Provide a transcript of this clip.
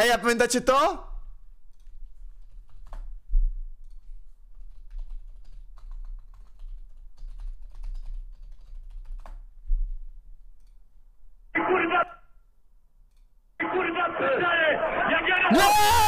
Ej, a pamiętacie to? Kurwa! Kurwa, p***ale! Jak ja na... Nie! No!